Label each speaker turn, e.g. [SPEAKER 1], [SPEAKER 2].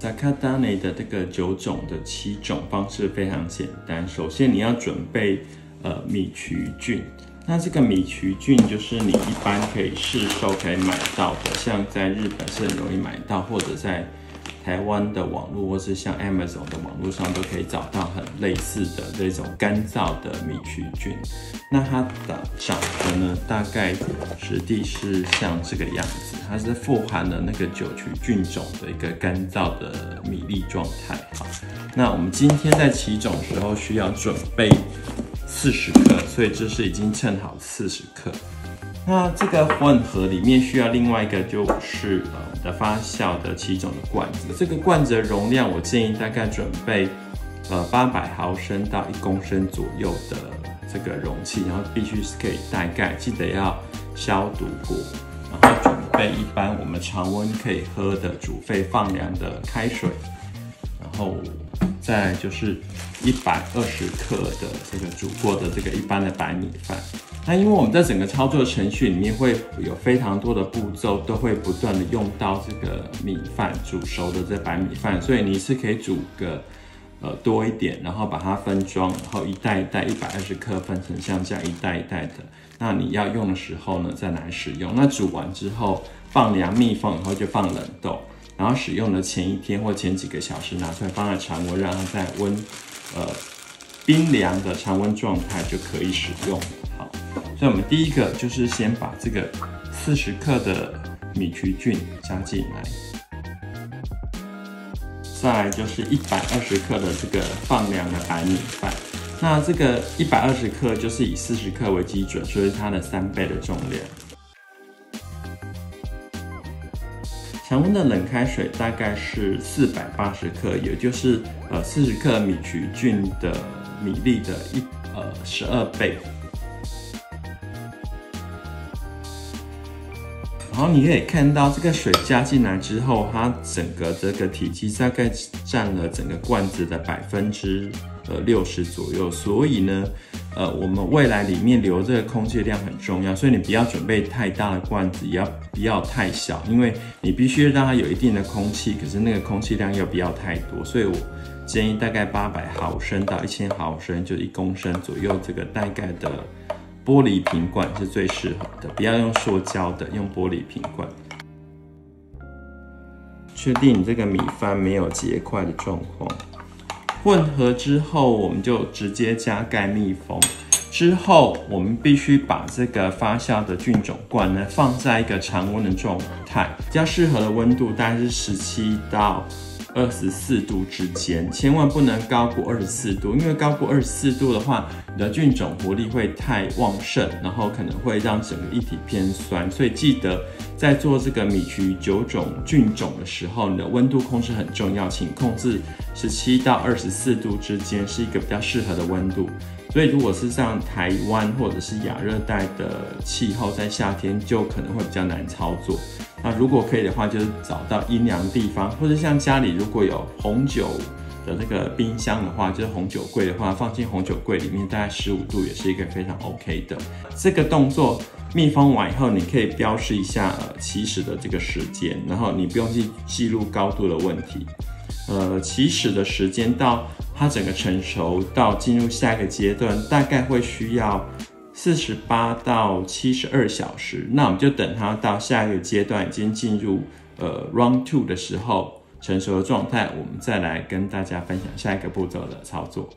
[SPEAKER 1] 萨卡达内的这个九种的七种方式非常简单。首先你要准备呃米曲菌，那这个米曲菌就是你一般可以市售可以买到的，像在日本是很容易买到，或者在台湾的网络或是像 Amazon 的网络上都可以找到很类似的这种干燥的米曲菌。那它的长得呢，大概实际是像这个样子，它是富含了那个酒曲菌种的一个干燥的米粒状态。好，那我们今天在起种时候需要准备四十克，所以这是已经称好四十克。那这个混合里面需要另外一个就是呃的发酵的七种的罐子，这个罐子的容量我建议大概准备呃八百毫升到一公升左右的这个容器，然后必须是可以带盖，记得要消毒过，然后准备一般我们常温可以喝的煮沸放凉的开水，然后。再就是一百二十克的这个煮过的这个一般的白米饭。那因为我们在整个操作程序里面会有非常多的步骤，都会不断的用到这个米饭煮熟的这白米饭，所以你是可以煮个呃多一点，然后把它分装，然后一袋一袋一百二十克分成像这样一袋一袋的。那你要用的时候呢，再来使用。那煮完之后放凉密封以后就放冷冻。然后使用的前一天或前几个小时拿出来放在常温，让它在温呃冰凉的常温状态就可以使用。好，所以我们第一个就是先把这个四十克的米曲菌加进来，再来就是一百二十克的这个放凉的白米饭。那这个一百二十克就是以四十克为基准，所以它的三倍的重量。常温的冷开水大概是四百八十克，也就是呃四十克米曲菌的米粒的一呃十二倍。然后你可以看到这个水加进来之后，它整个这个体积大概占了整个罐子的百分之呃六十左右，所以呢。呃，我们未来里面留这个空气量很重要，所以你不要准备太大的罐子，也要不要太小，因为你必须让它有一定的空气，可是那个空气量又不要太多，所以我建议大概八百毫升到一千毫升，就一公升左右，这个大概的玻璃瓶罐是最适合的，不要用塑胶的，用玻璃瓶罐。确定你这个米饭没有结块的状况。混合之后，我们就直接加盖密封。之后，我们必须把这个发酵的菌种罐呢放在一个常温的状态，比较适合的温度大概是十七到二十四度之间，千万不能高过二十四度，因为高过二十四度的话，你的菌种活力会太旺盛，然后可能会让整个液体偏酸，所以记得。在做这个米曲九种菌种的时候，你的温度控制很重要，请控制十七到二十四度之间是一个比较适合的温度。所以如果是像台湾或者是亚热带的气候，在夏天就可能会比较难操作。那如果可以的话，就是找到阴凉地方，或者像家里如果有红酒的那个冰箱的话，就是红酒柜的话，放进红酒柜里面，大概十五度也是一个非常 OK 的。这个动作。密封完以后，你可以标示一下呃起始的这个时间，然后你不用去记录高度的问题。呃，起始的时间到它整个成熟到进入下一个阶段，大概会需要四十八到七十二小时。那我们就等它到下一个阶段已经进入呃 round two 的时候，成熟的状态，我们再来跟大家分享下一个步骤的操作。